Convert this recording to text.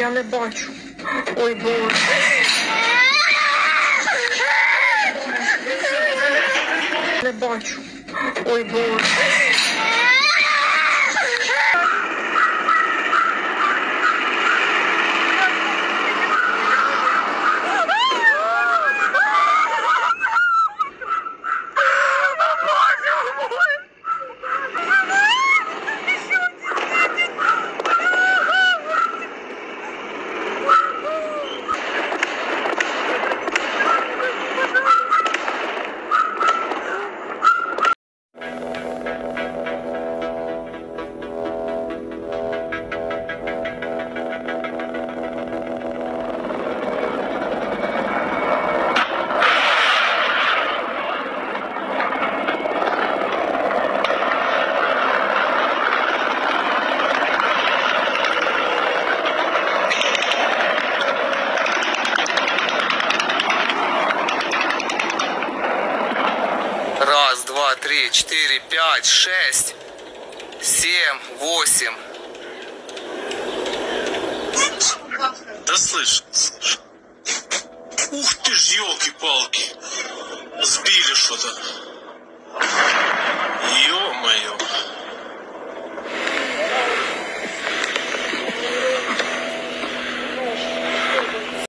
já me bote. Oi, boa. Me bote. Oi, boa. Раз, два, три, четыре, пять, шесть, семь, восемь. Да слышь. Ух ты ж, елки-палки. Сбили что-то.